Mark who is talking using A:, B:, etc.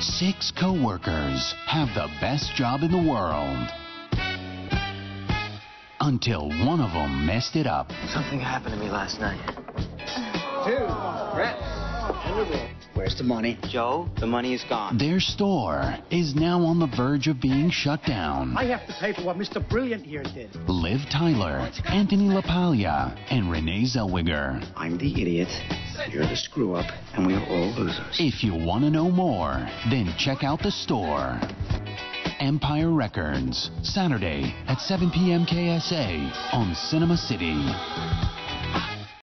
A: Six co-workers have the best job in the world. Until one of them messed it up.
B: Something happened to me last night.
C: Two, Brett, and a roll. Where's the money?
B: Joe, the money is gone.
A: Their store is now on the verge of being shut down.
D: I have to pay for what Mr. Brilliant here did.
A: Liv Tyler, Anthony LaPaglia, and Renee Zellweger.
C: I'm the idiot. You're the screw up, and we're all losers.
A: If you want to know more, then check out the store. Empire Records, Saturday at 7 p.m. KSA on Cinema City.